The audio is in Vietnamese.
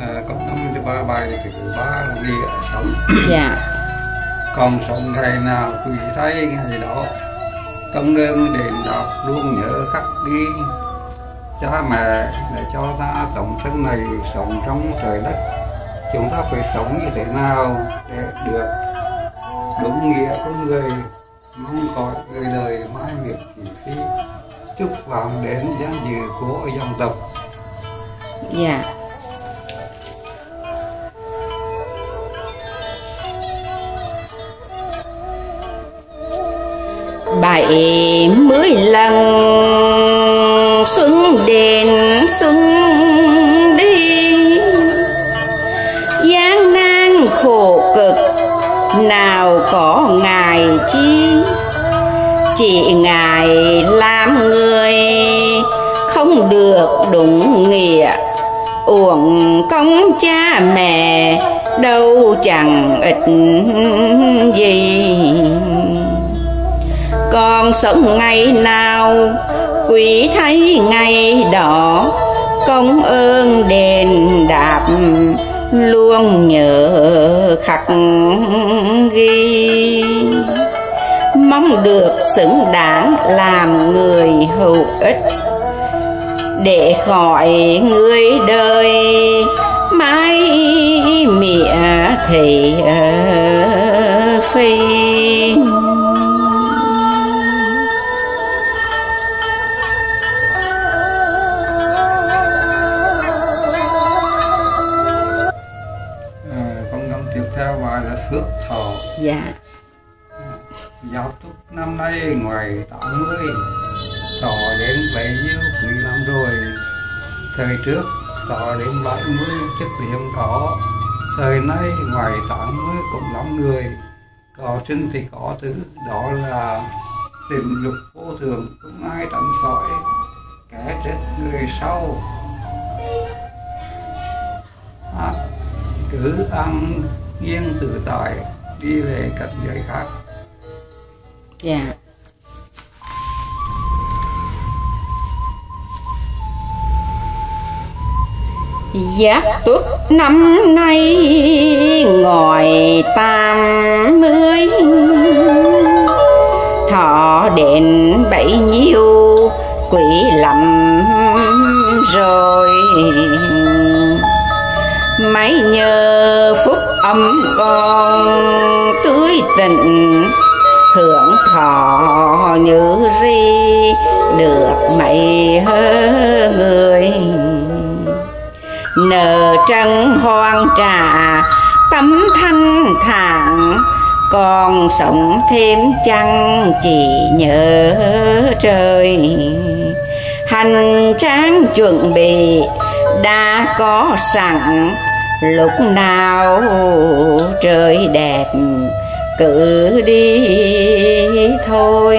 à, có năm thứ ba bài thứ ba nghĩa sống. Dạ. Còn sống ngày nào quý thấy ngày đó công ơn đền đáp luôn nhớ khắc ghi. Cha mẹ để cho ta tổng thân này sống trong trời đất. Chúng ta phải sống như thế nào để được đúng nghĩa con người? Mong gọi người đời mãi miệt chỉ phi chúc vọng đến danh dự của dân tộc. Dạ bảy mươi lần. Xuân đền xuân đi. Gian nan khổ cực, nào có ngài chi? Chỉ ngài làm người, không được đúng nghĩa. Uổng công cha mẹ, đâu chẳng ích gì con sống ngày nào, quý thấy ngày đó. Công ơn đền đáp luôn nhớ khắc ghi. Mong được xứng đáng làm người hữu ích để khỏi người đời. Mãi mỉa thì theo bài là phước thọ. Dạ. Giáo túc năm nay ngoài 80 Thọ đến bấy nhiêu quý năm rồi. Thời trước thọ đến 70 chất điểm có. Thời nay ngoài 80 cũng lắm người. Có sinh thì có thứ Đó là định luật vô thường Không ai tránh khỏi. Kẻ trước người sau. À, Cứ ăn nghiêng tự tại Đi về cảnh giới khác. Dạ. Giác tuất năm nay ngồi tam mươi. Thọ đến bảy nhiêu quỷ lầm rồi. Mấy nhờ phúc âm con tưới tình, hưởng thọ như ri được mấy người. Nở trăng hoang trà tấm thanh thản, còn sống thêm chăng chỉ nhớ trời. Hành trang chuẩn bị đã có sẵn lúc nào trời đẹp cứ đi thôi.